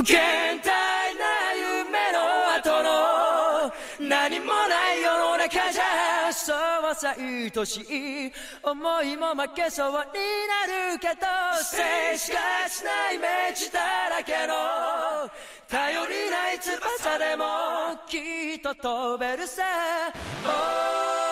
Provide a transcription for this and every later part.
無限大な夢の後の何もない世の中じゃそうさ愛しい思いも負けそうになるけど静しかしないイメージだらけの頼りない翼でもきっと飛べるさ。Oh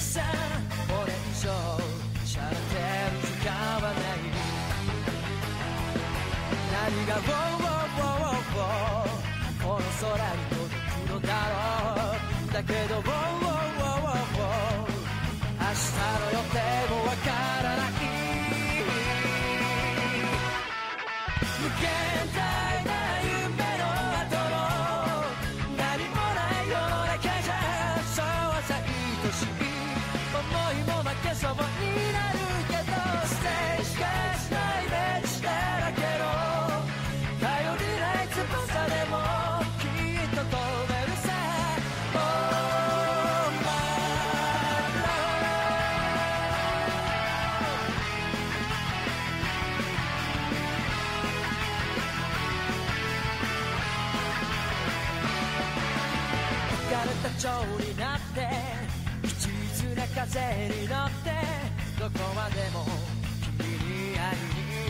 さ」「これ以上しゃれてる時間はない」何が「ウォーウォーウォーウォーウォーこの空に届くのだろう」だけど「ウォーウォーウォーウォー明日の予定もわからない」風に乗ってどこまでも君に会い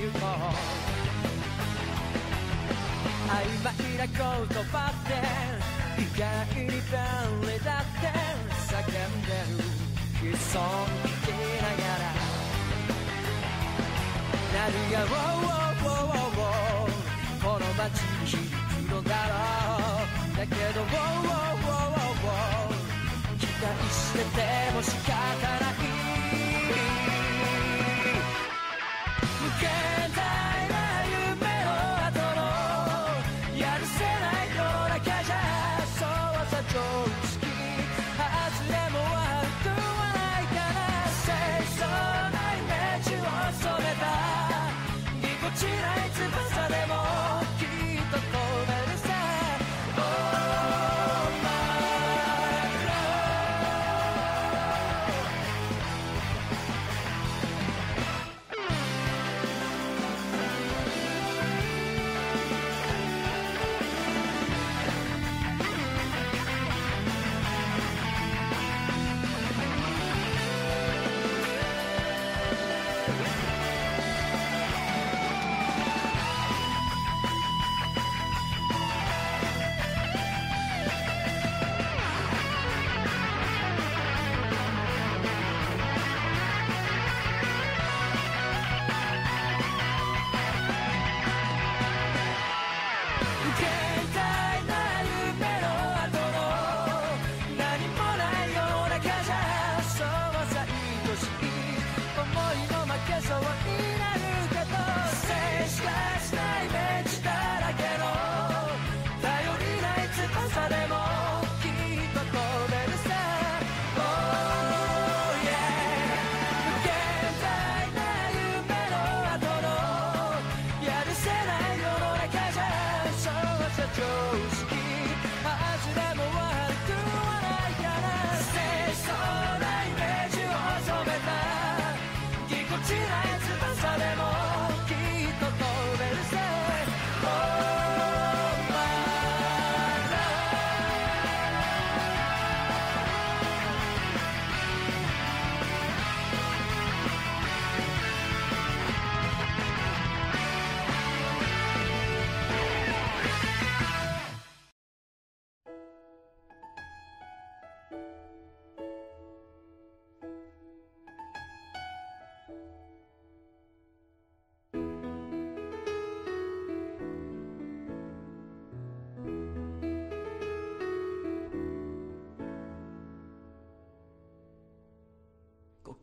に行こう。曖昧な言葉って意外に便利だって叫んでる。悲壮聞きながら。何が「ウォーウォーウォーウォーウォー」この街に響くのだろう。だけど「ウォーウォーウォー」してても仕方ない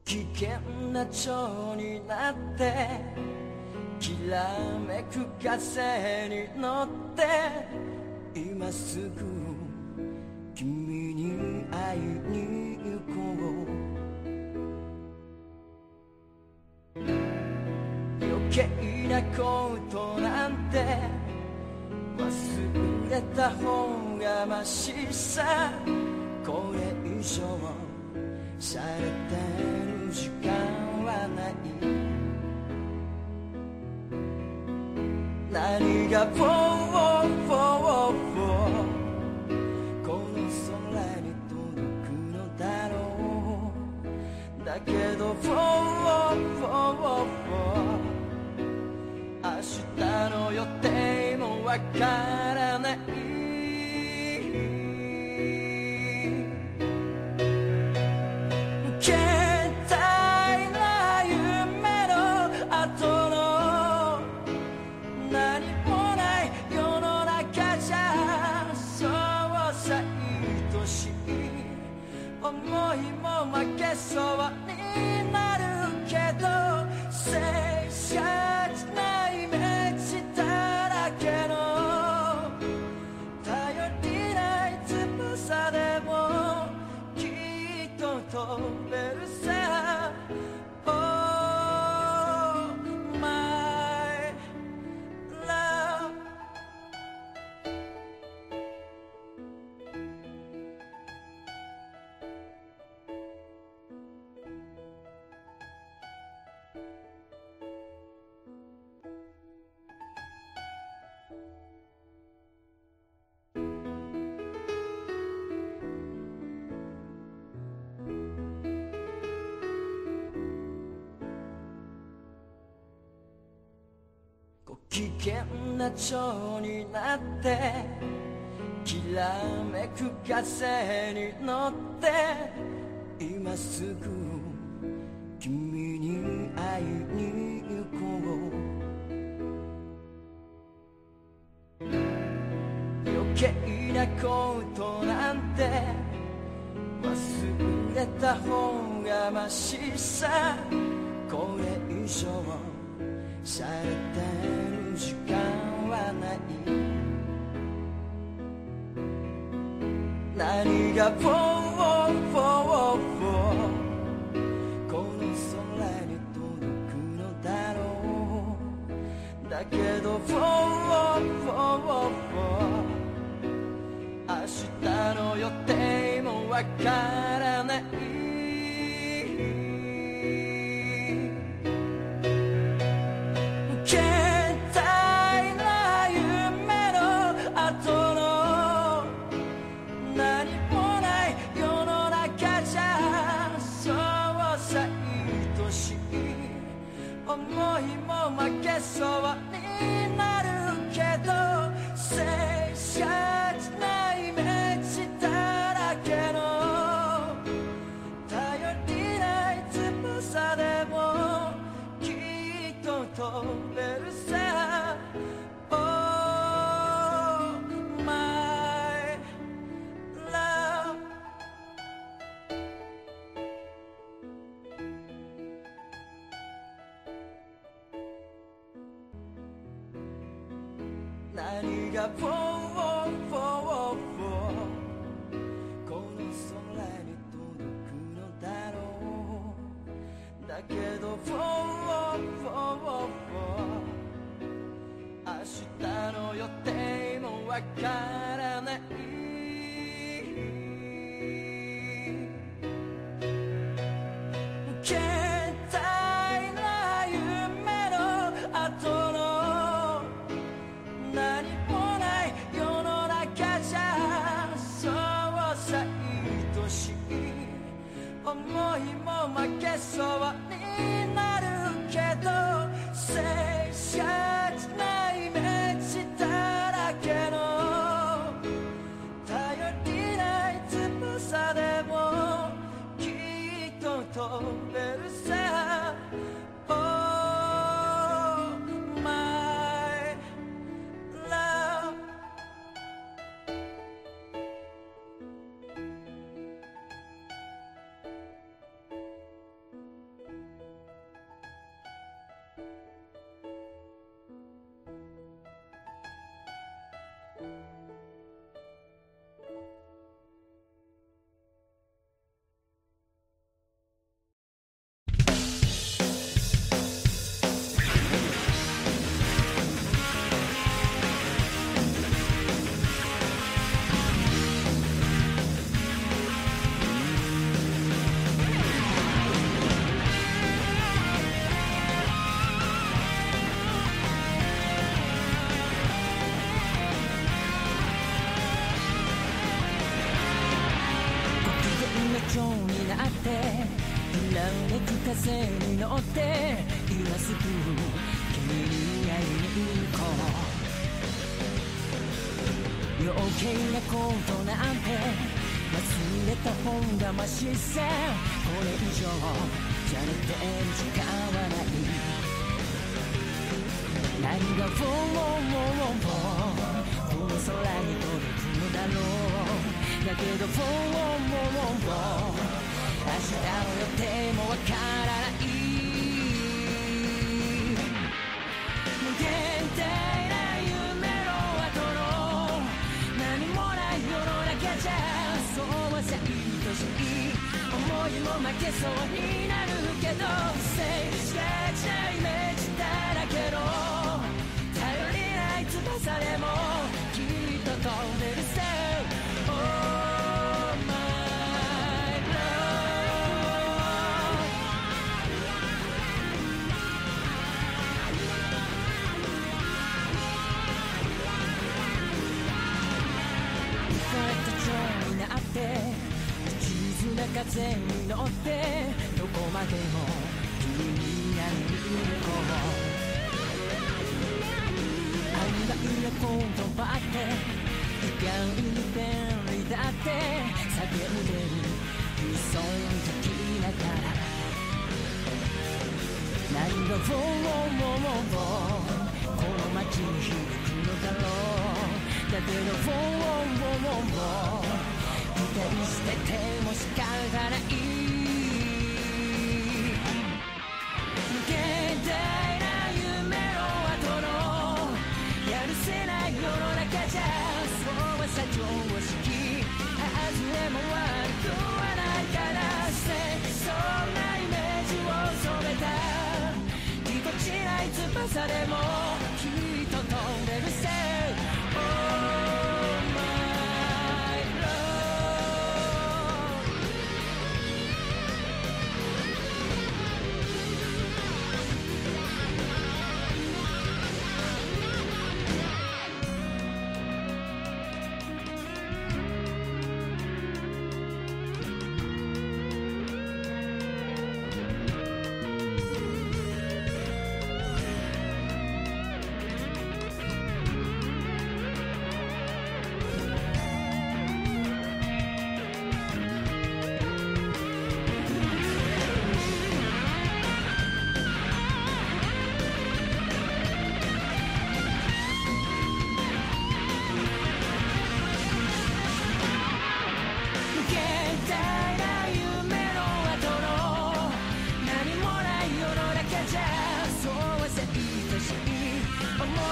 危険な蝶になってきらめく風に乗って今すぐ君に会いに行こう。余計なことなんて忘れた方がましさ。これ以上されて明日の予定もわからないご機嫌な蝶になってきらめく風に乗って今すぐ君に会いに行こう。余計なことなんて忘れた方がましさ。これ以上シャレて何が「wow wow wow」この空に届くのだろう。だけど「wow wow wow wow」明日の予定もわからない風に乗って今すぐ君に会いに行こう余計なことなんて忘れた方がましさこれ以上シャレてる時間はない何が wow この空に届くのだろう。だけど wow明日の予定もわからない無限大な夢の後の何もない世の中じゃそうはさ愛しい思いも負けそうになるけど静止がちなイメージだらけの頼りない翼でもきっと飛んでる風に乗ってどこまでも君に会いに行こう曖昧な言葉って意外に便利だって叫んでるヒットソング聴きながら何が wow この街に響くのだろう。だけど wow期待してても仕方ない無限大な夢の後のやるせない世の中じゃそうはさ常識外れも悪くはないからしてそんなイメージを染めた。ぎこちない翼でも。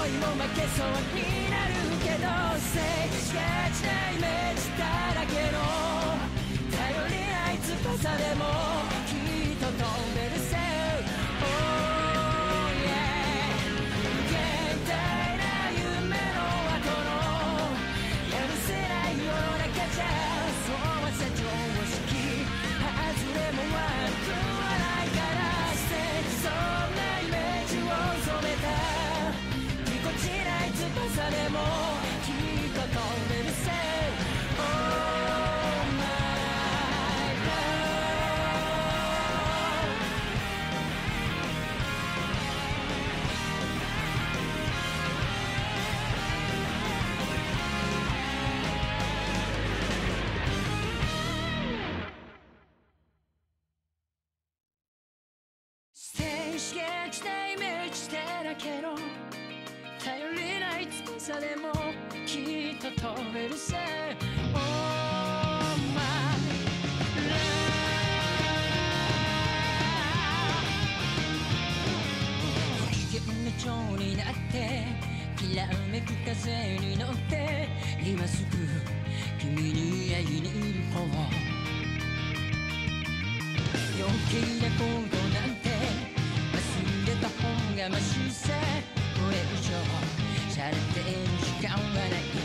いも負けそうになるけど静止がちなイメージだらけの。頼りない翼でも。静止がちなイメージだけの頼りない翼でもきっと飛べるさ Oh my love 不機嫌な蝶になってきらめく風に乗って今すぐ君に会いに行こう。余計なことなんてましさこれ以上されている時間はない。